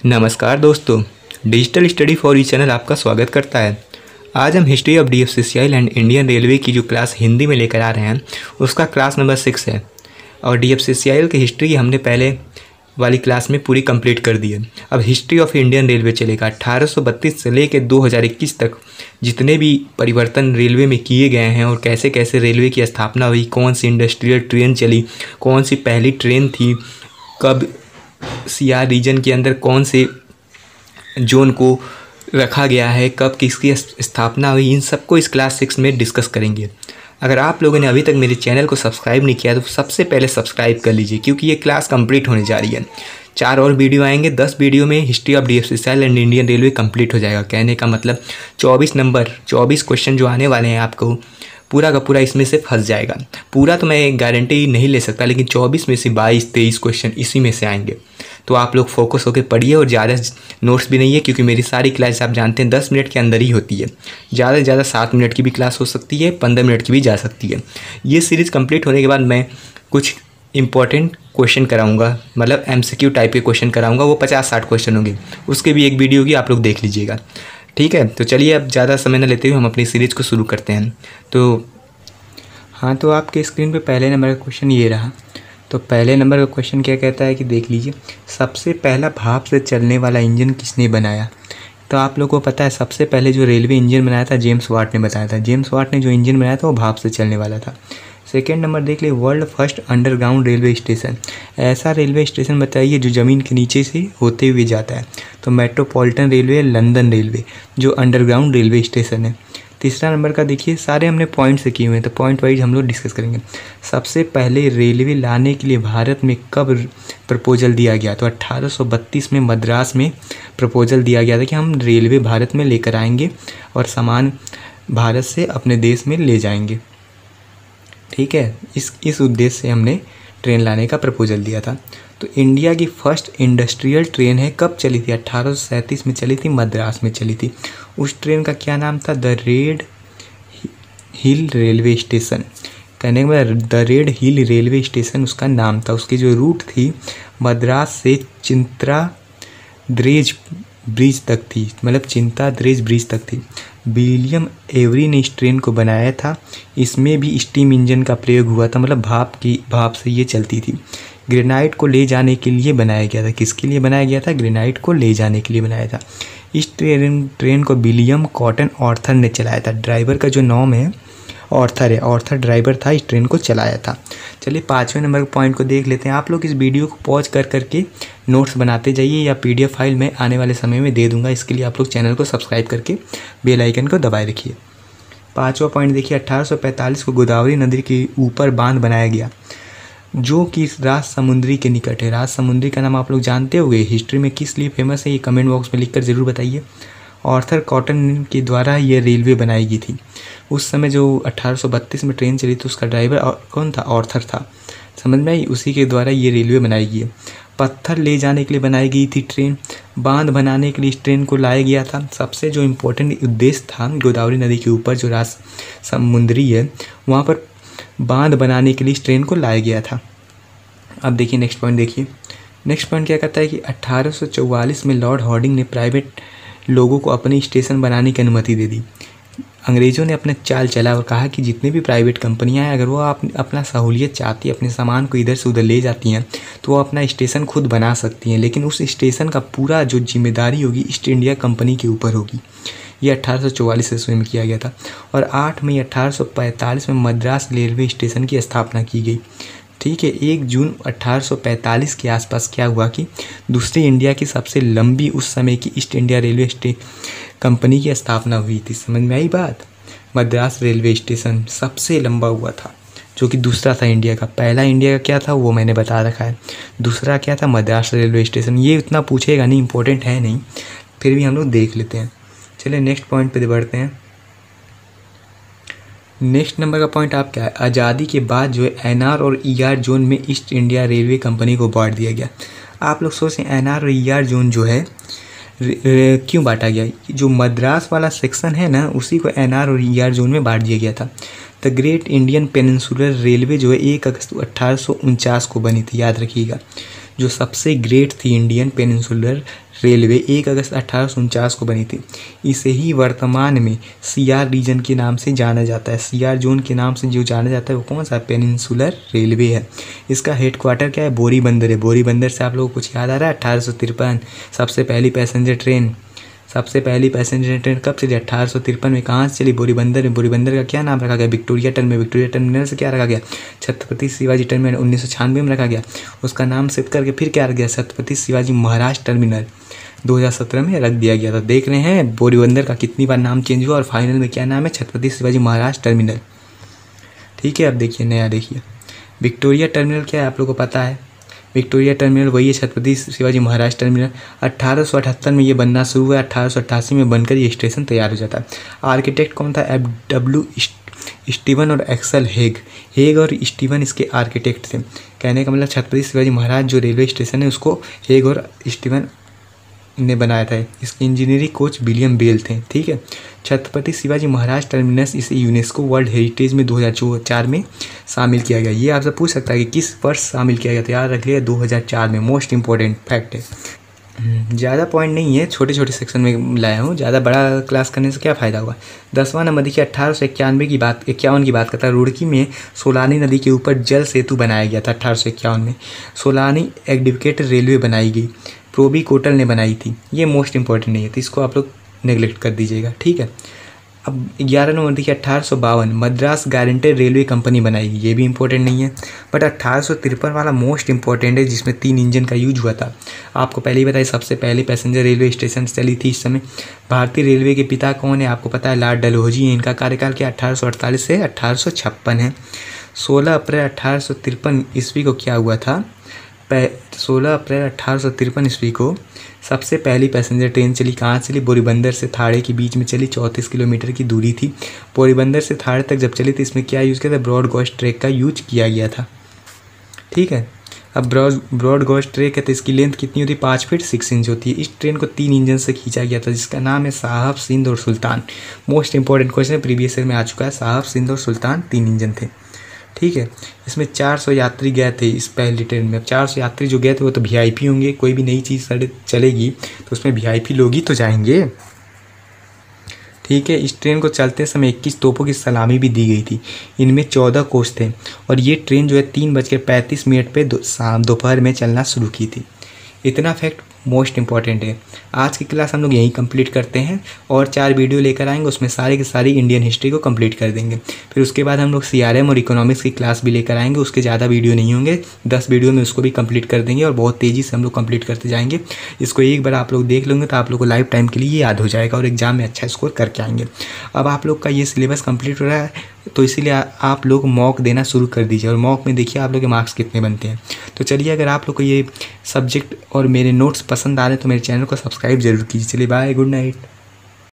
नमस्कार दोस्तों digital study for you channel आपका स्वागत करता है। आज हम history of D F C C I and Indian railway की जो क्लास हिंदी में लेकर आ रहे हैं, उसका क्लास नंबर सिक्स है। और D F C C I L की हिस्ट्री हमने पहले वाली क्लास में पूरी कंप्लीट कर दी है। अब हिस्ट्री ऑफ़ इंडियन रेलवे चलेगा 1832 से लेकर 2021 तक, जितने भी परिवर्तन रेलवे में किए गए हैं और कैसे कैसे रेलवे की स्थापना हुई, कौन सी इंडस्ट्रियल ट्रेन चली, कौन सी पहली ट्रेन थी, कब सीआर रीजन के अंदर कौन से जोन को रखा गया है, कब किसकी स्थापना हुई, इन सबको इस क्लास सिक्स में डिस्कस करेंगे। अगर आप लोगों ने अभी तक मेरे चैनल को सब्सक्राइब नहीं किया तो सबसे पहले सब्सक्राइब कर लीजिए, क्योंकि ये क्लास कंप्लीट होने जा रही है। चार और वीडियो आएँगे, दस वीडियो में history of D F and Indian railway complete हो जाएगा। कहने का मतलब चौबीस नंबर चौबीस क्वेश्चन जो आने वाले हैं आपको, पूरा का पूरा इसमें से फंस जाएगा। पूरा तो मैं गारंटी नहीं ले सकता, लेकिन चौबीस में से बाईस, तेईस क्वेश्चन इसी में से आएँगे। तो आप लोग फोकस होकर पढ़िए और ज़्यादा नोट्स भी नहीं है, क्योंकि मेरी सारी क्लास आप जानते हैं, दस मिनट के अंदर ही होती है। ज़्यादा से ज़्यादा सात मिनट की भी क्लास हो सकती है, पंद्रह मिनट की भी जा सकती है। ये सीरीज़ कंप्लीट होने के बाद मैं कुछ इंपॉर्टेंट क्वेश्चन कराऊँगा मतलब एमसीक्यू टाइप के क्वेश्चन कराऊँगा, वो पचास साठ क्वेश्चन होंगे। उसके भी एक वीडियो की आप लोग देख लीजिएगा। ठीक है? तो चलिए अब ज़्यादा समय न लेते हुए हम अपनी सीरीज़ को शुरू करते हैं। तो हाँ तो आपके स्क्रीन पे पहले नंबर का क्वेश्चन ये रहा। तो पहले नंबर का क्वेश्चन क्या कहता है कि देख लीजिए, सबसे पहला भाप से चलने वाला इंजन किसने बनाया? तो आप लोगों को पता है, सबसे पहले जो रेलवे इंजन बनाया था, जेम्स वाट ने बताया था। जेम्स वाट ने जो इंजन बनाया था, वो भाप से चलने वाला था। सेकेंड नंबर देख लीजिए world first underground railway station ऐसा रेलवे स्टेशन बताइए जो ज़मीन के नीचे से होते हुए जाता है। तो मेट्रोपॉलिटन रेलवे लंदन रेलवे जो अंडरग्राउंड रेलवे स्टेशन है। तीसरा नंबर का देखिए, सारे हमने पॉइंट से किए हुए हैं तो पॉइंट वाइज हम लोग डिस्कस करेंगे। सबसे पहले रेलवे लाने के लिए भारत में कब प्रपोजल दिया गया? तो 1832 में मद्रास में प्रपोजल दिया गया था कि हम रेलवे भारत में लेकर आएँगे और सामान भारत से अपने देश में ले जाएँगे। ठीक है, इस इस उद्देश्य से हमने ट्रेन लाने का प्रपोजल दिया था। तो इंडिया की फ़र्स्ट इंडस्ट्रियल ट्रेन है, कब चली थी? अट्ठारह में चली थी, मद्रास में चली थी। उस ट्रेन का क्या नाम था? The Red Hill railway station. कहने के बाद the Red Hill railway station उसका नाम था। उसकी जो रूट थी, मद्रास से चिंत्रा, द्रेज ब्रिज तक थी मतलब चिंता द्रेज ब्रिज तक थी। विलियम एवरी ने इस ट्रेन को बनाया था। इसमें भी स्टीम इंजन का प्रयोग हुआ था मतलब भाप की, भाप से ये चलती थी। ग्रेनाइट को ले जाने के लिए बनाया गया था। किसके लिए बनाया गया था? ग्रेनाइट को ले जाने के लिए बनाया था। इस ट्रेन ट्रेन को विलियम कॉटन ऑर्थर ने चलाया था। ड्राइवर का जो नाम है, ऑर्थर है, ऑर्थर ड्राइवर था, इस ट्रेन को चलाया था। चलिए पाँचवें नंबर पॉइंट को देख लेते हैं। आप लोग इस वीडियो को पॉज कर करके नोट्स बनाते जाइए या पीडीएफ फ़ाइल में आने वाले समय में दे दूँगा। इसके लिए आप लोग चैनल को सब्सक्राइब करके बेल आइकन को दबाए रखिए। पाँचवा पॉइंट देखिए 1845 को गोदावरी नदी के ऊपर बाँध बनाया गया, जो कि राज समुद्री के निकट है। राज समुद्री का नाम आप लोग जानते होंगे। हिस्ट्री में किस लिए फ़ेमस है, ये कमेंट बॉक्स में लिखकर ज़रूर बताइए। ऑर्थर कॉटन के द्वारा ये रेलवे बनाई गई थी। उस समय जो 1832 में ट्रेन चली थी उसका ड्राइवर कौन था? ऑर्थर था। समझ में आई? उसी के द्वारा ये रेलवे बनाई गई। है पत्थर ले जाने के लिए बनाई गई थी ट्रेन। बाँध बनाने के लिए इस ट्रेन को लाया गया था। सबसे जो इम्पोर्टेंट उद्देश्य था गोदावरी नदी के ऊपर जो राज समुद्री है, वहाँ पर बाँध बनाने के लिए इस ट्रेन को लाया गया था। अब देखिए नेक्स्ट पॉइंट देखिए। नेक्स्ट पॉइंट क्या कहता है कि अट्ठारह में लॉर्ड हॉर्डिंग ने प्राइवेट लोगों को अपने स्टेशन बनाने की अनुमति दे दी। अंग्रेज़ों ने अपना चाल चला और कहा कि जितने भी प्राइवेट कंपनियाँ हैं, अगर वो आप अपना सहूलियत चाहती अपने सामान को इधर से उधर ले जाती हैं तो वो अपना स्टेशन खुद बना सकती हैं, लेकिन उस स्टेशन का पूरा जो ज़िम्मेदारी होगी, ईस्ट इंडिया कंपनी के ऊपर होगी। ये अट्ठारह सौ ईस्वी में किया गया था और 8 मई 1845 में मद्रास रेलवे स्टेशन की स्थापना की गई। ठीक है, एक जून 1845 के आसपास क्या हुआ कि दूसरी इंडिया की सबसे लंबी उस समय की ईस्ट इंडिया रेलवे स्टे कंपनी की स्थापना हुई थी। समझ में आई बात? मद्रास रेलवे स्टेशन सबसे लंबा हुआ था, जो कि दूसरा था इंडिया का। पहला इंडिया का क्या था, वो मैंने बता रखा है। दूसरा क्या था, मद्रास रेलवे स्टेशन। ये उतना पूछेगा नहीं इंपॉर्टेंट है नहीं, फिर भी हम लोग देख लेते हैं। चलिए नेक्स्ट पॉइंट पे बढ़ते हैं। नेक्स्ट नंबर का पॉइंट आप क्या है? आज़ादी के बाद जो है एनआर और ईआर e जोन में ईस्ट इंडिया रेलवे कंपनी को बांट दिया गया। आप लोग सोचें एनआर और ईआर e जोन जो है क्यों बांटा गया? जो मद्रास वाला सेक्शन है ना, उसी को एनआर और ई ईआर जोन में बांट दिया गया था। The Great Indian Peninsular railway जो है, एक अगस्त अट्ठारह को बनी थी, याद रखिएगा। जो सबसे ग्रेट थी इंडियन पेनिनसुलर रेलवे एक अगस्त अठारह को बनी थी। इसे ही वर्तमान में सीआर रीजन के नाम से जाना जाता है। सीआर जोन के नाम से जो जाना जाता है, वो कौन सा पेनिनसुलर रेलवे है। इसका हेड क्वार्टर क्या है? बोरी बंदर है। बोरी बंदर से आप लोगों को कुछ याद आ रहा है? अठारह सबसे पहली पैसेंजर ट्रेन सबसे पहली पैसेंजर ट्रेन कब चली? अठारह सौ तिरपन में कहाँ से चली? बोरीबंदर में। बोरीबंदर का क्या नाम रखा गया? विक्टोरिया टर्मिनल विक्टोरिया टर्मिनल से क्या रखा गया? छत्रपति शिवाजी टर्मिनल उन्नीस सौ छियानवे में रखा गया। उसका नाम सेट करके फिर क्या रख गया छत्रपति शिवाजी महाराज टर्मिनल। 2017 में रख दिया गया था। देख रहे हैं, बोरीबंदर का कितनी बार नाम चेंज हुआ और फाइनल में क्या नाम है? छत्रपति शिवाजी महाराज टर्मिनल। ठीक है, अब देखिए, नया देखिए। विक्टोरिया टर्मिनल क्या है? आप लोग को पता है। विक्टोरिया टर्मिनल, वही है छत्रपति शिवाजी महाराज टर्मिनल। अट्ठारह में ये बनना शुरू हुआ अट्ठारह में बनकर ये स्टेशन तैयार हो जाता। है आर्किटेक्ट कौन था? एफ़ डब्ल्यू स्टीवन और एक्सल हेग। हेग और स्टीवन इसके आर्किटेक्ट थे। कहने का मतलब छत्रपति शिवाजी महाराज जो रेलवे स्टेशन है, उसको हेग और स्टीवन ने बनाया था। इसकी इंजीनियरिंग कोच विलियम बेल थे ठीक है? छत्रपति शिवाजी महाराज टर्मिनस इसे यूनेस्को वर्ल्ड हेरिटेज में 2004 में शामिल किया गया। ये आपसे पूछ सकता है कि किस वर्ष शामिल किया गया तो याद रख लिया 2004 में। मोस्ट इंपॉर्टेंट फैक्ट है। हम्म, ज़्यादा पॉइंट नहीं है छोटे छोटे सेक्शन में लाया हूँ। ज़्यादा बड़ा क्लास करने से क्या फ़ायदा हुआ दसवां नंबर देखिए अट्ठारह सौ इक्यानवे की बात इक्यावन की बात करता है। रुड़की में सोलानी नदी के ऊपर जल सेतु बनाया गया था अट्ठारह सौ इक्यावन में। सोलानी एडवोकेट रेलवे बनाई गई। प्रोबी कोटल ने बनाई थी। ये मोस्ट इंपॉर्टेंट नहीं है तो इसको आप लोग नेग्लेक्ट कर दीजिएगा, ठीक है? अब ग्यारह नवंबर देखिए अट्ठारह सौ बावन, मद्रास गारंटेड रेलवे कंपनी बनाएगी, ये भी इंपॉर्टेंट नहीं है। बट अट्ठारह सौ तिरपन वाला मोस्ट इंपॉर्टेंट है, जिसमें तीन इंजन का यूज़ हुआ था। आपको पहले ही बताया, सबसे पहले पैसेंजर रेलवे स्टेशन चली थी इस समय। भारतीय रेलवे के पिता कौन है? आपको पता है, लार्ड डलहौजी हैं। इनका कार्यकाल क्या अट्ठारह से अट्ठारह है। सोलह अप्रैल अट्ठारह ईस्वी को क्या हुआ था? सोलह अप्रैल अट्ठारह ईस्वी को सबसे पहली पैसेंजर ट्रेन चली कहाँ चली बोरीबंदर से थाड़े के बीच में चली चौंतीस किलोमीटर की दूरी थी। बोरीबंदर से थाड़े तक जब चली तो इसमें क्या यूज़ किया था? ब्रॉड गॉश ट्रैक का यूज़ किया गया था। ठीक है? अब ब्रॉड ब्रॉड गॉश ट्रैक है तो इसकी लेंथ कितनी होती? है पाँच फीट सिक्स इंच होती है। इस ट्रेन को तीन इंजन से खींचा गया था, जिसका नाम है साहब सिंध और सुल्तान। Most important question previous year में आ चुका है, साहब सिंध और सुल्तान तीन इंजन थे। ठीक है? इसमें 400 यात्री गए थे इस पहली ट्रेन में। अब 400 यात्री जो गए थे वो तो वी आई पी होंगे, कोई भी नई चीज़ सड़े, चलेगी तो उसमें वी आई पी लोग ही तो जाएँगे। ठीक है, इस ट्रेन को चलते समय इक्कीस तोपों की सलामी भी दी गई थी। इनमें चौदह कोच थे और ये ट्रेन जो है तीन बज के पैंतीस मिनट पर दोपहर में चलना शुरू की थी। इतना फैक्ट मोस्ट इंपॉर्टेंट है। आज की क्लास हम लोग यहीं कंप्लीट करते हैं और चार वीडियो लेकर आएँगे, उसमें सारी की सारी इंडियन हिस्ट्री को कंप्लीट कर देंगे। फिर उसके बाद हम लोग सीआरएम और इकोनॉमिक्स की क्लास भी लेकर आएँगे, उसके ज़्यादा वीडियो नहीं होंगे। दस वीडियो में उसको भी कंप्लीट कर देंगे और बहुत तेज़ी से हम लोग कंप्लीट करते जाएँगे। इसको एक बार आप लोग देख लेंगे तो आप लोग को लाइफ टाइम के लिए याद हो जाएगा और एग्ज़ाम में अच्छा स्कोर करके आएँगे। अब आप लोग का ये सिलेबस कंप्लीट हो रहा है तो इसीलिए आप लोग मॉक देना शुरू कर दीजिए। और मॉक में देखिए आप लोग के मार्क्स कितने बनते हैं। तो चलिए, अगर आप लोग को ये सब्जेक्ट और मेरे नोट्स पसंद आ रहे हैं तो मेरे चैनल को सब्सक्राइब ज़रूर कीजिए। चलिए बाय गुड नाइट